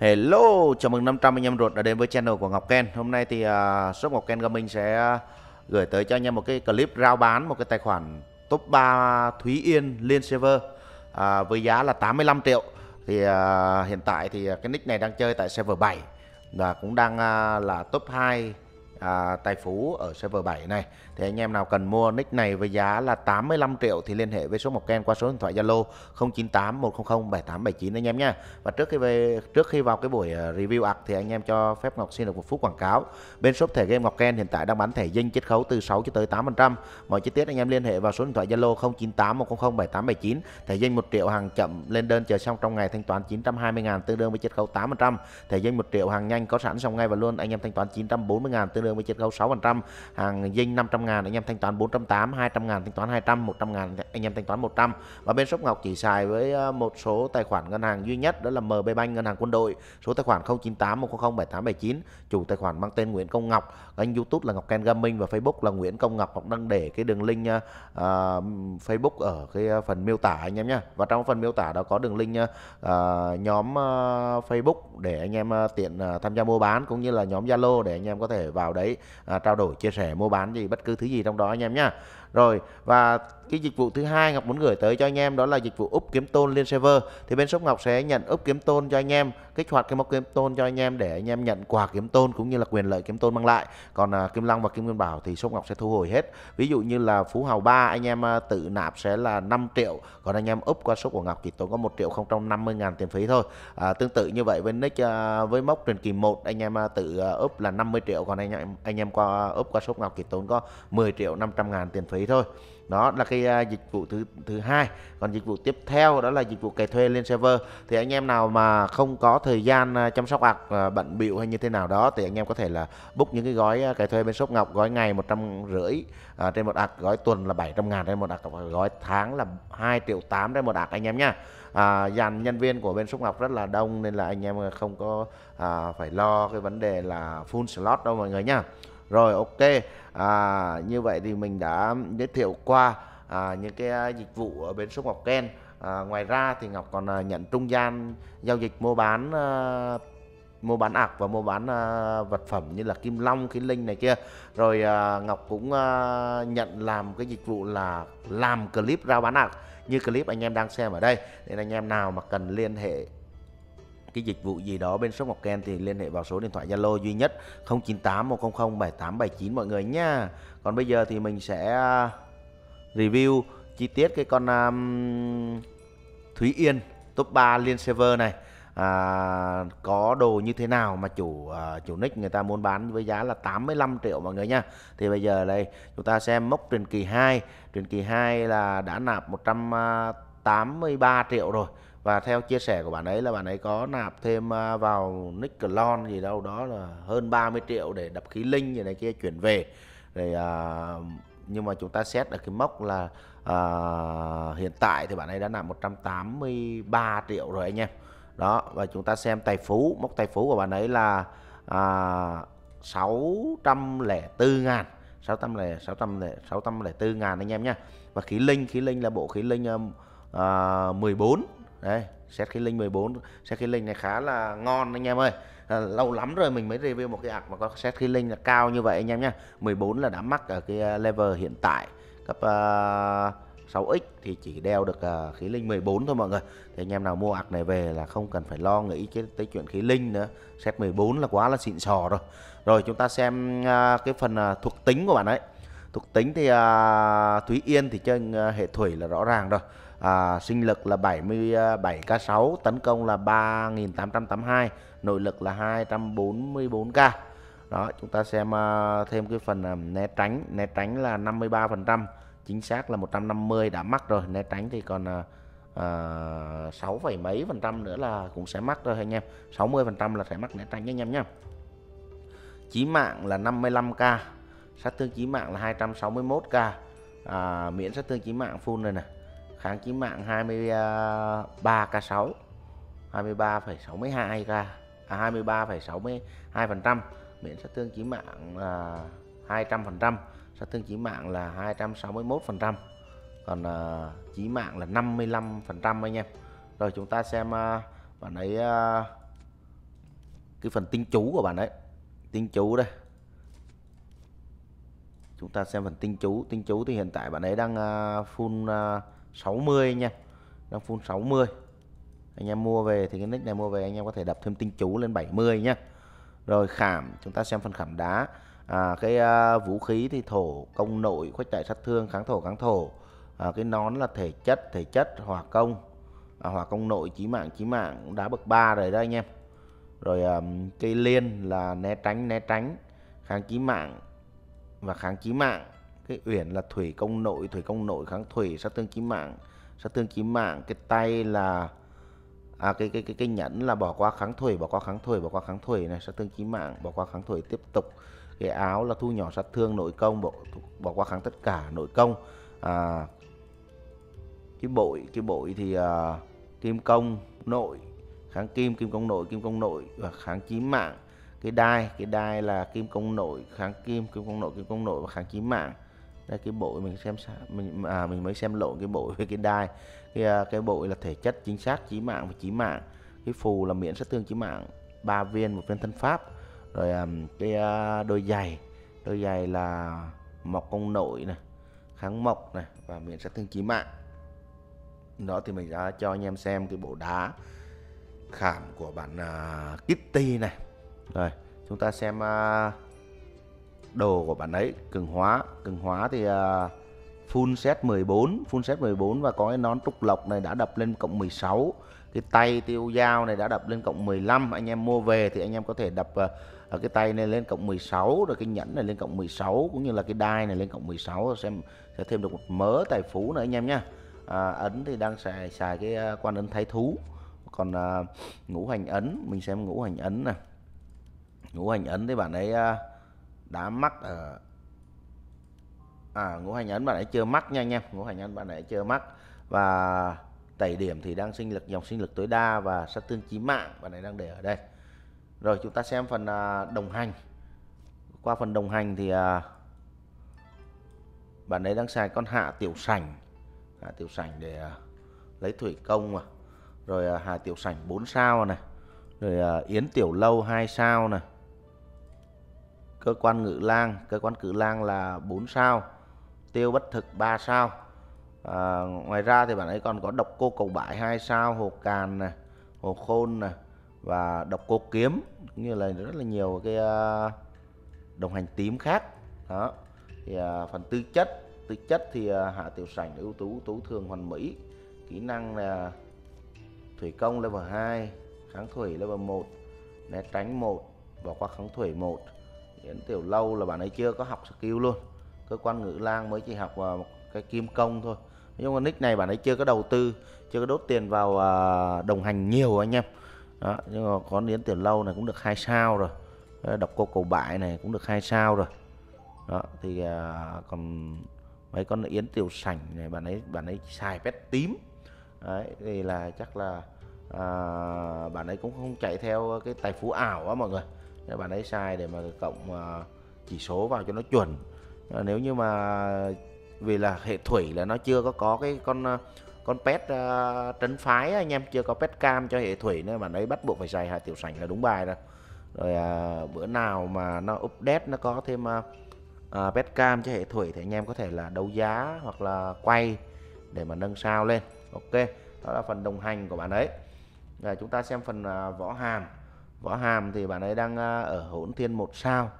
Hello, chào mừng 500 anh em ruột đã đến với channel của Ngọc Ken. Hôm nay thì uh, shop Ngọc Ken Gaming sẽ gửi tới cho anh em một cái clip rao bán một cái tài khoản top 3 Thúy Yên liên server uh, với giá là 85 triệu. Thì uh, hiện tại thì cái nick này đang chơi tại server 7 và cũng đang uh, là top 2 à, tài phú ở server 7 này. Thì anh em nào cần mua nick này với giá là 85 triệu thì liên hệ với số Mộc Ken qua số điện thoại Zalo 098 100 7879 anh em nha. Và trước khi về trước khi vào cái buổi à, review ạc thì anh em cho phép Ngọc xin được một phút quảng cáo. Bên shop thẻ game Ngọc Ken hiện tại đang bán thẻ dinh chiết khấu từ 6 cho tới 8 mọi chi tiết anh em liên hệ vào số điện thoại Zalo 098 100 7879 thẻ dinh 1 triệu hàng chậm lên đơn chờ xong trong ngày thanh toán 920 000 tương đương với chiết khấu 8 thẻ dinh 1 triệu hàng nhanh có sẵn xong ngay và luôn anh em thanh toán 940 000 tương đương với chiết khấu 6% hàng dinh 500 ngàn anh em thanh toán 480 200 ngàn thanh toán 200 100 ngàn anh em thanh toán 100 và bên shop Ngọc chỉ xài với ờ, một số tài khoản ngân hàng duy nhất đó là MB Bank ngân hàng quân đội. Số tài khoản 098 100 7879 chủ tài khoản mang tên Nguyễn Công Ngọc. Kênh YouTube là Ngọc Ken Gaming và Facebook là Nguyễn Công Ngọc. Ngọc đang để cái đường link uh, Facebook ở cái ờ, phần miêu tả anh em nhé và trong phần miêu tả đó có đường link uh, nhóm uh, Facebook để anh em uh, tiện uh, tham gia mua bán cũng như là nhóm Zalo để anh em có thể vào đấy à, trao đổi chia sẻ mua bán gì bất cứ thứ gì trong đó anh em nhá rồi và cái dịch vụ thứ hai Ngọc muốn gửi tới cho anh em đó là dịch vụ úp kiếm tôn lên server. Thì bên shop Ngọc sẽ nhận úp kiếm tôn cho anh em kích hoạt cái mốc kiếm tôn cho anh em để anh em nhận quà kiếm tôn cũng như là quyền lợi kiếm tôn mang lại. Còn à, Kim Long và Kim Nguyên Bảo thì shop Ngọc sẽ thu hồi hết. Ví dụ như là Phú Hào 3 anh em à, tự nạp sẽ là 5 triệu còn anh em úp qua shop của Ngọc chỉ tốn có 1 triệu 050 ngàn tiền phí thôi. À, tương tự như vậy với nick à, với mốc truyền kỳ 1 anh em à, tự à, úp là 50 triệu còn anh em anh em qua à, úp qua shop Ngọc chỉ tốn có 10 triệu 500 ngàn tiền phí thôi. Đó là cái uh, dịch vụ thứ thứ hai. Còn dịch vụ tiếp theo đó là dịch vụ cày thuê lên server. Thì anh em nào mà không có thời gian uh, chăm sóc ạc uh, bận bịu hay như thế nào đó thì anh em có thể là book những cái gói uh, cày thuê bên shop ngọc gói ngày một trăm rưỡi trên một ạc gói tuần là 700 ngàn trên một ạc gói tháng là 2 triệu tám trên một ạc anh em nhá. À, dàn nhân viên của bên shop ngọc rất là đông nên là anh em không có à, phải lo cái vấn đề là full slot đâu mọi người nhá rồi ok. À, như vậy thì mình đã giới thiệu qua à, những cái à, dịch vụ ở bên shop Ngọc Ken. À, ngoài ra thì Ngọc còn à, nhận trung gian giao dịch mua bán à, mua bán ạc và mua bán à, vật phẩm như là kim long khí linh này kia. Rồi à, Ngọc cũng à, nhận làm cái dịch vụ là làm clip ra bán ạc như clip anh em đang xem ở đây. Nên anh em nào mà cần liên hệ cái dịch vụ gì đó bên shop Ngọc Ken thì liên hệ vào số điện thoại Zalo duy nhất 098 100 7879 mọi người nha. Còn bây giờ thì mình sẽ à, review chi tiết cái con um, Thúy Yên top 3 liên server này à, có đồ như thế nào mà chủ uh, chủ nick người ta muốn bán với giá là 85 triệu mọi người nha. Thì bây giờ đây chúng ta xem mốc truyền kỳ 2, truyền kỳ 2 là đã nạp 183 à, triệu rồi và theo chia sẻ của bạn ấy là bạn ấy có nạp thêm à, vào nick clone gì đâu đó là hơn 30 triệu để đập khí linh gì này kia chuyển về. Rồi à, nhưng mà chúng ta xét ở cái mốc là à, hiện tại thì bạn ấy đã nạp 183 triệu rồi anh em. Đó và chúng ta xem tài phú mốc tài phú của bạn ấy là à, 604 ngàn 600 lẻ 600 lẻ 604 ngàn anh em nhé và khí linh khí linh là bộ khí linh uh, 14 à, đây set khí linh 14 set khí linh này khá là ngon anh em ơi. À, lâu lắm rồi mình mới review một cái ạc mà có set khí linh là cao như vậy anh em nhé 14 là đã mắc ở cái à, level hiện tại cấp à, uh, 6x thì chỉ đeo được uh, khí linh 14 thôi mọi người. Thì anh em nào mua ạc này về là không cần phải lo nghĩ cái tới chuyện khí linh nữa. Set 14 là quá là xịn sò rồi. Rồi chúng ta xem uh, cái phần uh, thuộc tính của bạn ấy. Thuộc tính thì uh, Thúy Yên thì chơi uh, hệ thủy là rõ ràng rồi à, sinh lực là 77k6 tấn công là 3882 nội lực là 244k đó chúng ta xem uh, thêm cái phần uh, né tránh. Né tránh là 53 phần trăm chính xác là 150 đã mắc rồi. Né tránh thì còn à, uh, 6, mấy phần trăm nữa là cũng sẽ mắc rồi anh em. 60 phần trăm là sẽ mắc né tránh anh em nhé chí mạng là 55k sát thương chí mạng là 261k à, miễn sát thương chí mạng full này nè kháng chí mạng 23k6 23,62k à 23,62% miễn sát thương chí mạng là 200% sát thương chí mạng là 261% còn à, uh, chí mạng là 55% anh em. Rồi chúng ta xem uh, bạn ấy uh, cái phần tinh chú của bạn ấy. Tinh chú đây. Chúng ta xem phần tinh chú. Tinh chú thì hiện tại bạn ấy đang uh, full uh, 60 nha đang full 60 anh em mua về thì cái nick này mua về anh em có thể đập thêm tinh chú lên 70 nhé rồi khảm chúng ta xem phần khảm đá. À, cái uh, vũ khí thì thổ công nội khuếch đại sát thương kháng thổ kháng thổ. À, cái nón là thể chất thể chất hỏa công. À, hỏa công nội chí mạng chí mạng đá bậc 3 rồi đó anh em. Rồi um, cây liên là né tránh né tránh kháng chí mạng và kháng chí mạng cái uyển là thủy công nội thủy công nội kháng thủy sát thương chí mạng. Sát thương chí mạng cái tay là à, cái cái cái cái nhẫn là bỏ qua kháng thủy bỏ qua kháng thủy bỏ qua kháng thủy này sát thương chí mạng bỏ qua kháng thủy tiếp tục. Cái áo là thu nhỏ sát thương nội công bỏ bỏ qua kháng tất cả nội công. À, cái bội cái bội thì à, kim công nội kháng kim kim công nội kim công nội và kháng chí mạng. Cái đai cái đai là kim công nội kháng kim kim công nội kim công nội và kháng chí mạng đây cái bội mình xem mình à mình mới xem lộn cái bội với cái đai. Cái à, cái bội là thể chất chính xác chí mạng và chí mạng. Cái phù là miễn sát thương chí mạng ba viên một viên thân pháp. Rồi à, cái à, đôi giày. Đôi giày là mọc công nội này kháng mộc này và miễn sát thương chí mạng. Đó thì mình đã cho anh em xem cái bộ đá khảm của bạn uh, Kitty này. Rồi chúng ta xem uh, đồ của bạn ấy cường hóa. Cường hóa thì uh, full set 14 full set 14 và có cái nón trúc lộc này đã đập lên cộng 16 cái tay tiêu dao này đã đập lên cộng 15 anh em mua về thì anh em có thể đập uh, ở cái tay này lên cộng 16 rồi cái nhẫn này lên cộng 16 cũng như là cái đai này lên cộng 16 rồi xem sẽ thêm được một mớ tài phú nữa anh em nhé à, ấn thì đang xài xài cái uh, quan ấn thái thú. Còn uh, ngũ hành ấn mình xem ngũ hành ấn này ngũ hành ấn thì bạn ấy uh, đã mắc ở à ngũ hành ấn bạn ấy chưa mắc nha anh em. Ngũ hành ấn bạn ấy chưa mắc. Và tẩy điểm thì đang sinh lực dòng sinh lực tối đa và sát thương chí mạng bạn ấy đang để ở đây. Rồi chúng ta xem phần à, đồng hành. Qua phần đồng hành thì à, bạn ấy đang xài con hạ tiểu sảnh. Hạ tiểu sảnh để à, lấy thủy công mà. Rồi uh, hạ tiểu sảnh 4 sao này. Rồi yến tiểu lâu 2 sao này cơ quan ngự lang cơ quan cử lang là 4 sao tiêu bất thực 3 sao. À, ngoài ra thì bạn ấy còn có độc cô cầu bãi 2 sao hồ càn này hồ khôn này và độc cô kiếm cũng như là rất là nhiều cái uh, đồng hành tím khác. Đó thì uh, phần tư chất tư chất thì uh, hạ tiểu sảnh ưu tú tú thường hoàn mỹ. Kỹ năng là thủy công level 2 kháng thủy level 1 né tránh 1 bỏ qua kháng thủy 1 Yến Tiểu Lâu là bạn ấy chưa có học skill luôn. Cơ quan ngữ lang mới chỉ học vào một cái kim công thôi. Nhưng mà nick này bạn ấy chưa có đầu tư chưa có đốt tiền vào à, đồng hành nhiều anh em. Đó, nhưng mà có Yến Tiểu Lâu này cũng được hai sao rồi. Đọc cô cầu bại này cũng được hai sao rồi. Đó thì à, còn mấy con Yến Tiểu Sảnh này bạn ấy bạn ấy xài pet tím. Đấy thì là chắc là à, bạn ấy cũng không chạy theo cái tài phú ảo á mọi người để bạn ấy sai để mà cộng à, chỉ số vào cho nó chuẩn. À, nếu như mà vì là hệ thủy là nó chưa có có cái con à, con pet uh, trấn phái anh em chưa có pet cam cho hệ thủy nên bạn ấy bắt buộc phải xài hạ tiểu sảnh là đúng bài rồi. Rồi uh, bữa nào mà nó update nó có thêm uh, uh, pet cam cho hệ thủy thì anh em có thể là đấu giá hoặc là quay để mà nâng sao lên. Ok đó là phần đồng hành của bạn ấy. Rồi chúng ta xem phần uh, võ hàm võ hàm thì bạn ấy đang ờ, ở hỗn thiên một sao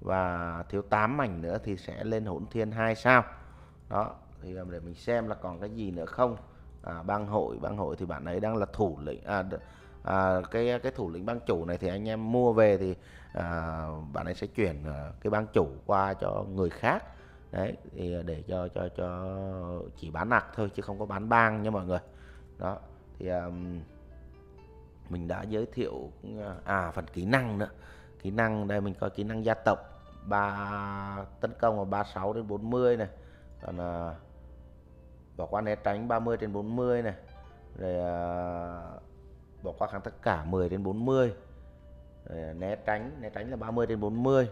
và thiếu 8 mảnh nữa thì sẽ lên hỗn thiên hai sao. Đó thì ờ, để mình xem là còn cái gì nữa không. À, bang hội bang hội thì bạn ấy đang là thủ lĩnh à, à, cái cái thủ lĩnh bang chủ này thì anh em mua về thì à, bạn ấy sẽ chuyển ờ, cái bang chủ qua cho người khác. Đấy thì để cho cho cho chỉ bán nặc thôi chứ không có bán bang nha mọi người. Đó thì um, mình đã giới thiệu à phần kỹ năng nữa. Kỹ năng đây mình có kỹ năng gia tộc. Ba tấn công là 36 đến 40 này. Còn à, bỏ qua né tránh 30 đến 40 này. Rồi à, bỏ qua kháng tất cả 10 đến 40 rồi à, né tránh né tránh là 30 đến 40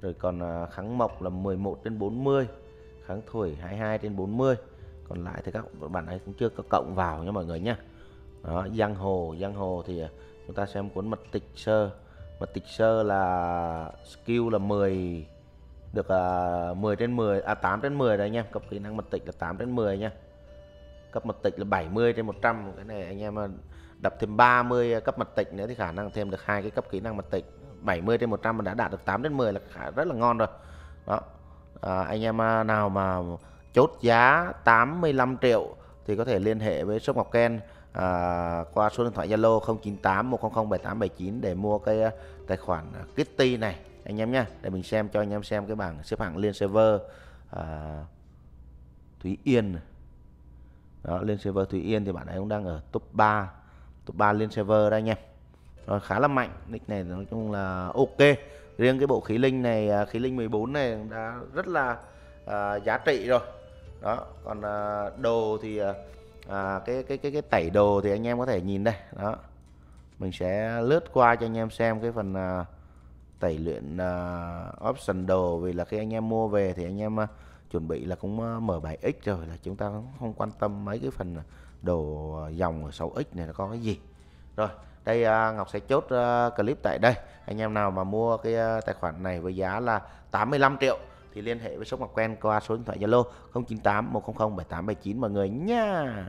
rồi còn à, kháng mộc là 11 đến 40 kháng thủy 22 đến 40 còn lại thì các bạn ấy cũng chưa có cộng vào nha mọi người nhé đó, giang hồ giang hồ thì à, chúng ta xem cuốn mật tịch sơ. Mật tịch sơ là skill là 10 được à, uh, 10 trên 10 à 8 trên 10 đấy anh em. Cấp kỹ năng mật tịch là 8 trên 10 nha. Cấp mật tịch là 70 trên 100 cái này anh em à, đập thêm 30 cấp mật tịch nữa thì khả năng thêm được hai cái cấp kỹ năng mật tịch. 70 trên 100 mà đã đạt được 8 đến 10 là khá, rất là ngon rồi. Đó. À, anh em nào mà chốt giá 85 triệu thì có thể liên hệ với shop Ngọc Ken à, qua số điện thoại Zalo 098 100 7879 để mua cái ờ, tài khoản ờ, Kitty này anh em nhé để mình xem cho anh em xem cái bảng xếp hạng liên server. À, Thúy Yên đó liên server Thúy Yên thì bạn ấy cũng đang ở top 3 top 3 liên server đây anh em. Rồi khá là mạnh nick này nói chung là ok. Riêng cái bộ khí linh này ờ, khí linh 14 này đã rất là à, giá trị rồi. Đó còn à, đồ thì à, à, cái cái cái cái tẩy đồ thì anh em có thể nhìn đây đó. Mình sẽ lướt qua cho anh em xem cái phần à, tẩy luyện à, option đồ. Vì là khi anh em mua về thì anh em à, chuẩn bị là cũng à, uh, M7X rồi là chúng ta cũng không quan tâm mấy cái phần đồ dòng 6X này nó có cái gì. Rồi đây à, Ngọc sẽ chốt à, clip tại đây. Anh em nào mà mua cái tài khoản này với giá là 85 triệu thì liên hệ với số mà Quen qua số điện thoại Zalo 098 100 7879 mọi người nha.